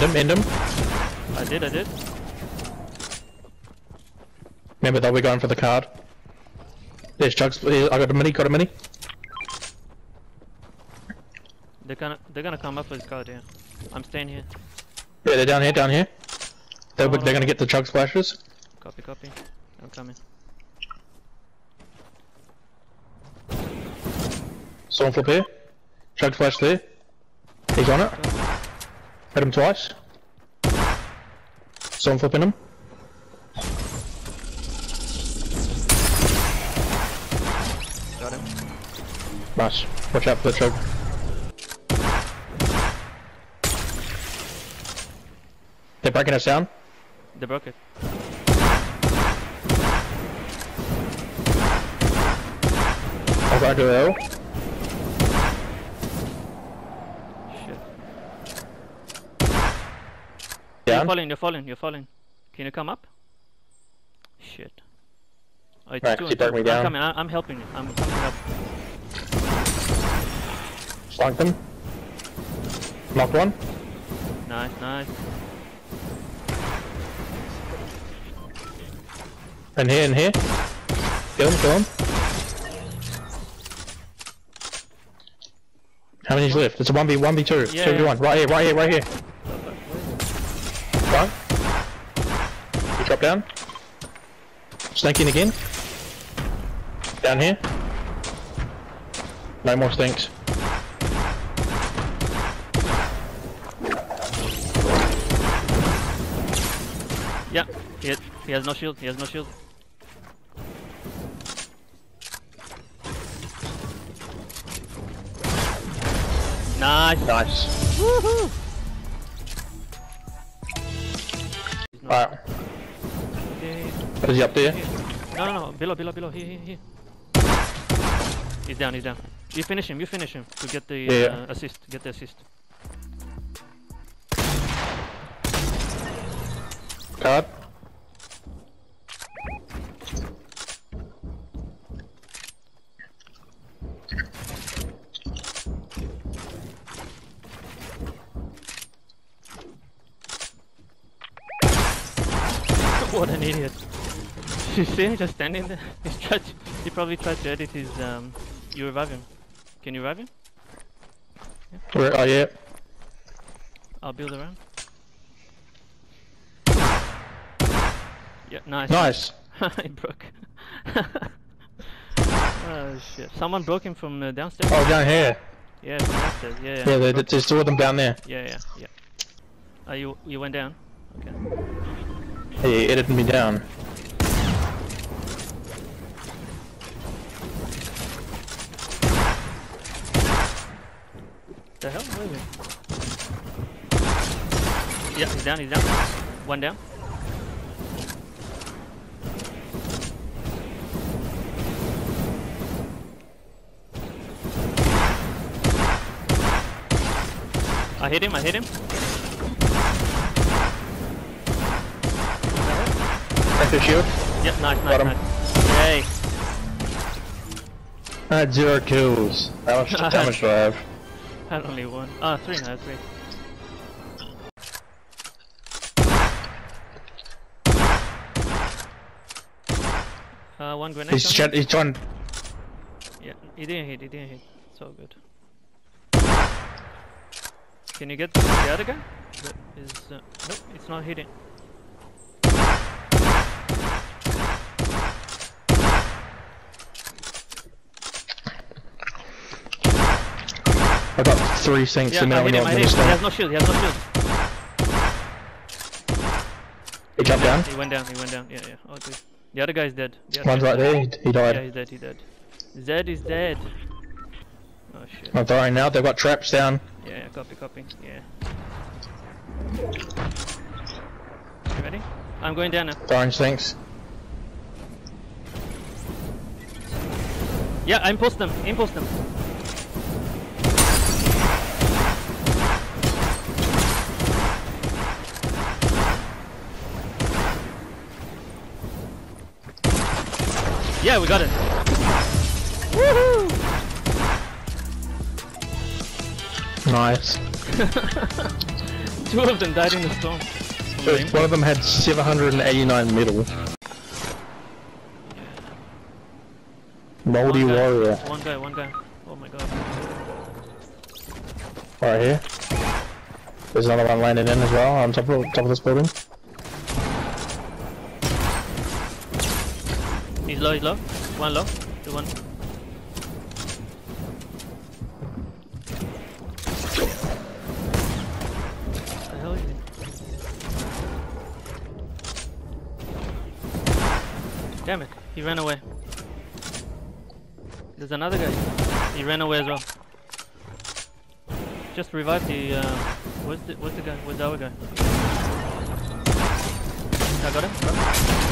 End him, end him. I did, I did. Remember though, we're going for the card. There's Chugs. I got a mini, got a mini. They're gonna they're gonna come up with card here. I'm staying here. Yeah, they're down here, down here. They're, Oh, they're gonna get the Chug splashes. Copy, copy. I'm coming. Storm flip here. Chug splash there. He's on it. Hit him twice. Storm flipping him. Got him. Nice. Watch out for the Chug. They're breaking us down. They broke it. I'll go to L. Shit. You're Down. falling, you're falling, you're falling. Can you come up? Shit. Oh, it's Right, two he and two. me I'm coming, I I'm helping you. I'm coming up. Stunk them. Knocked one. Nice, nice. And here, and here. Kill him, kill him. How many's left? It's a 1v, 1v2. Yeah, 2v1. Right here, right here, right here. One. You drop down. In again. Down here. No more stinks. Yeah, he, had, he has no shield, he has no shield. Nice. Nice. Woohoo! He's not- Alright. Okay. Is he up there? No, no, no, below, below, below, here, here, here. He's down, he's down. You finish him, you finish him to get the Yeah. uh, assist, get the assist. Card. what an idiot. You see him just standing there? He's tried to, he probably tried to edit his, um, you revive him. Can you revive him? Yeah. Where, oh yeah. I'll build around. Yeah, nice. Nice. he broke. oh shit. Someone broke him from uh, downstairs? Oh, down here. Yeah, downstairs. Yeah, yeah. Yeah, Broke- there's two of them down there. yeah, yeah, yeah. Uh, you, you went down? Okay. He edited me down. The hell? He? Yeah, he's down, he's down. One down. I hit him, I hit him. Back to shield. Yep, nice, nice, nice. Yay. I had zero kills. How much damage do I have? Had only one. Ah, three now, three. Uh, one grenade. He's, ch- he's trying. Yeah, he didn't hit, he didn't hit. So good. Can you get the other guy? That is, uh, nope, it's not hitting. I got three sinks Yeah, and I now hit we him, know I hit him. He has no shield, he has no shield. He jumped down. He went down, he went down. Yeah, yeah, all good. The other guy's is dead. The other One's guy right is there. He, he dead. Yeah, died. he's dead, he's dead. Zed is dead. Oh shit. I'm throwing now. They've got traps down. Yeah, yeah, copy, copy. Yeah. You ready? I'm going down now. Throwing sinks. Yeah, I impulse them, impulse them. Yeah, we got it. Woohoo! Nice. Two of them died in the storm. One of them had 789 middle. Moldy One guy. warrior. One guy, one guy. Oh my god. Right here. There's another one landing in as well on top of top of this building. He's low, he's low. One low. The one. Damn it, he ran away. There's another guy. He ran away as well. Just revive the uh where's the where's the guy? Where's the other guy? I. Got him.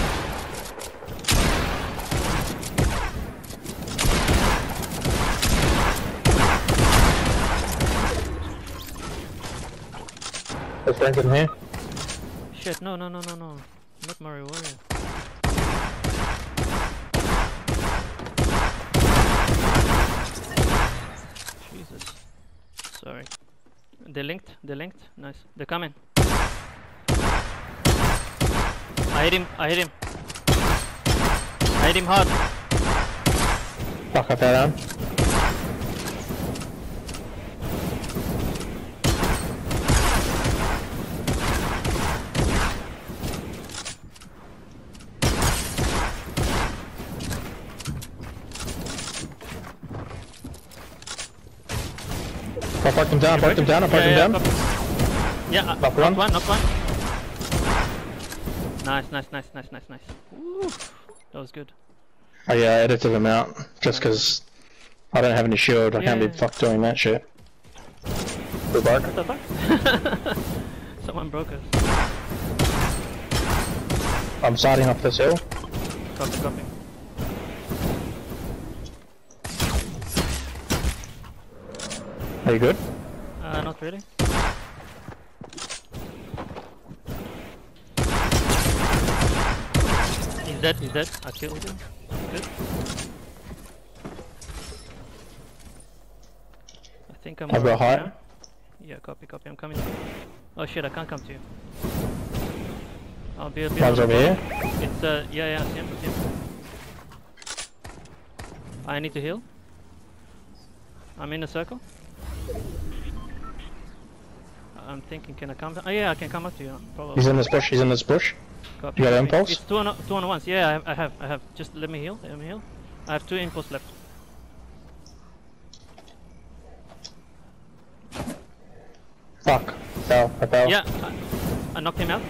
Friends in here. Shit, no, no, no, no, no. Not Mario Warrior. Jesus. Sorry. They linked, they linked. Nice. They're coming. I hit him, I hit him. I hit him hard. Fuck, I fell down. Parked him down, parked him down, I parked him yeah, down. Yeah, uh, Knock knock one. one, one. Nice, nice, nice, nice, nice, nice. Woo. That was good. Oh yeah, I edited him out just because I don't have any shield. I can't be fucked doing that shit. Good bark. What the fuck? Someone broke us. I'm starting off this hill. Copy, copy. Are you good? Uh, not really. He's dead, he's dead. I killed him. Good. I think I'm got around height. here. Yeah, copy, copy. I'm coming to you. Oh shit, I can't come to you. I'll be a bit the over here. It's uh, yeah, yeah, I see him, I see him. I need to heal. I'm in a circle. I'm thinking, can I come? Oh yeah, I can come up to you. Probably. He's in this bush, he's in this bush. Copy, you got impulse? It's two on two on ones. Yeah, I have, I have, I have. Just let me heal. Let me heal. I have two impulse left. Fuck. Fell, I fell. Yeah, I, I knocked him out.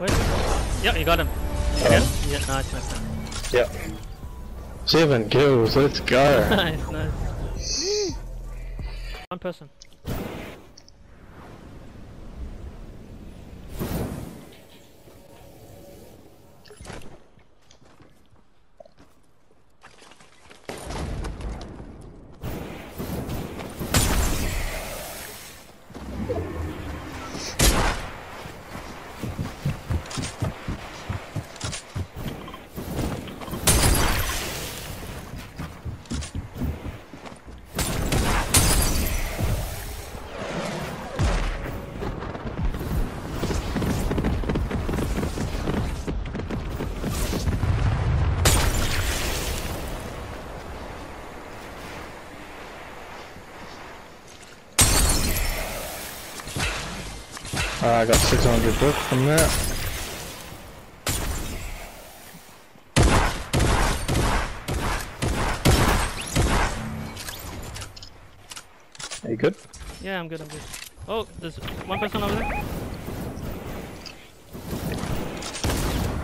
Where? Yeah, you got him. Again? Yeah, nice, nice, nice. Yep. Seven kills, let's go. nice, nice. One person. I got 600 book from that. Are you good? Yeah, I'm good, I'm good. Oh, there's one person over there.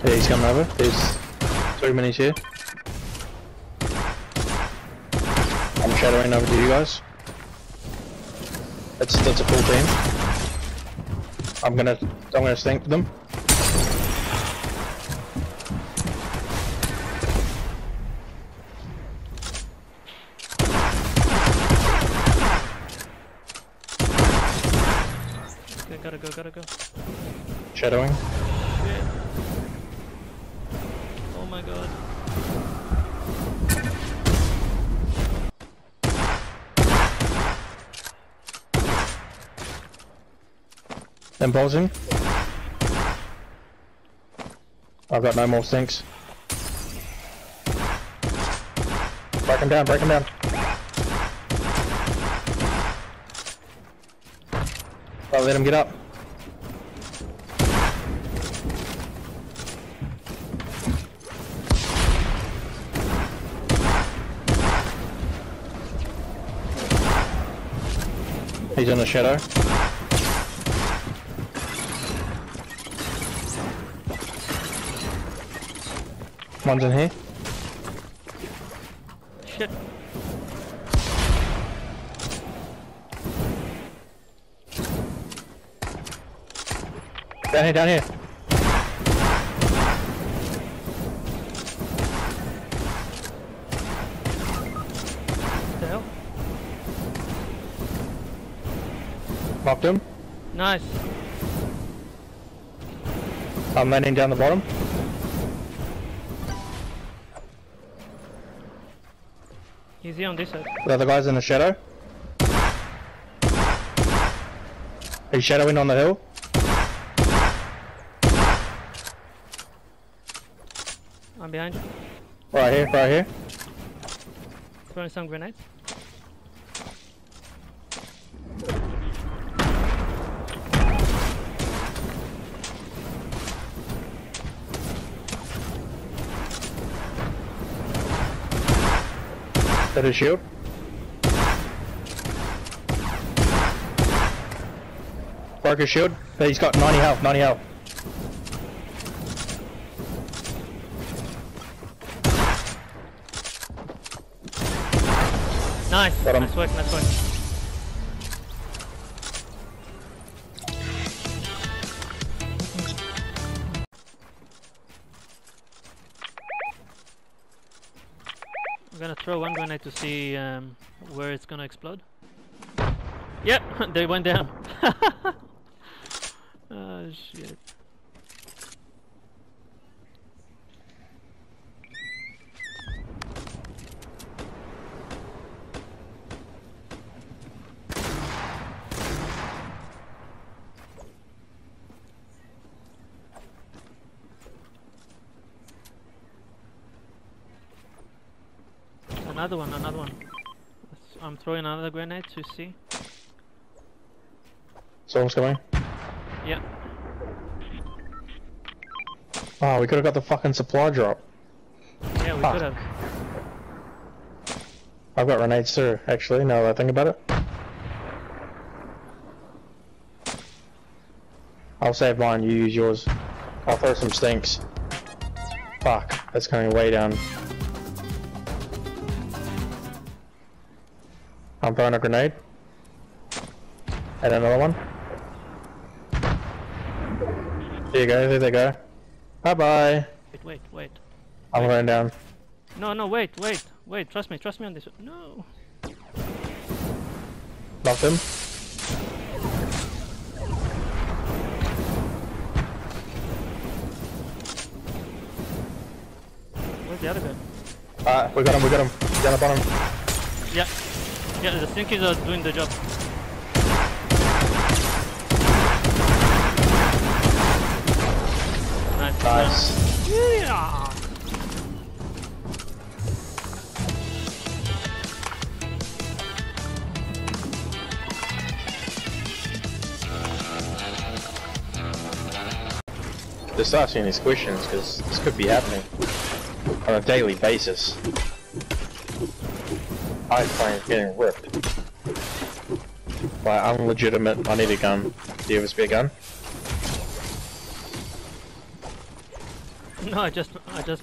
Yeah, he's coming over. There's three minis here. I'm shadowing over to you guys. That's that's a full team. I'm gonna I'm gonna stink them. Okay, gotta go, gotta go. Shadowing. Imposing. I've got no more stinks. Break him down, break him down. Oh, let him get up. He's in the shadow. One's in here. Shit. Down here, down here. What the hell? Knocked him. Nice. I'm landing down the bottom. Easy on this side. The other guy's in the shadow. He's shadowing on the hill. I'm behind you. Right here, right here. Throwing some grenades. That is shield. Broke his shield. But he's got 90 health, 90 health. Nice. Got him. Nice work, nice work. I'm gonna throw one grenade to see um, where it's gonna explode. Yep, they went down. oh shit. Another one, another one. I'm throwing another grenade to see. Someone's coming. Yeah. Oh, we could have got the fucking supply drop. Yeah, we Fuck. could have. I've got grenades too, actually, now that I think about it. I'll save mine, you use yours. I'll throw some stinks. Fuck, that's coming way down. I'm throwing a grenade. And another one. There you go, there they go. Bye bye. Wait, wait, wait. I'm going down. No, no, wait, wait, wait. Trust me, trust me on this. one. No. Knocked him. Where's the other guy? Uh, we got him, we got him. Down the bottom. Yeah. Yeah, the stinkies are doing the job. Nice. Nice. Yeah. Just asking these questions because this could be happening on a daily basis. I find getting ripped. Like, I'm legitimate, I need a gun. Do you have a spare gun? No, I just I just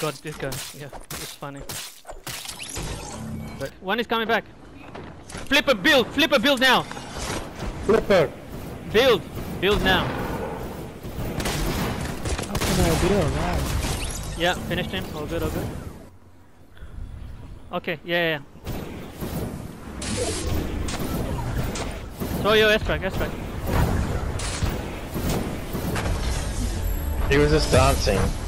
got this guy. Yeah, it's funny. But one is coming back. Flip a build, flip a build now. Flipper! Build, build now. How can I be alive? Yeah, finished him. All good, all good. Okay, yeah, yeah. Oh, Throw your airstrike, airstrike. He was just dancing.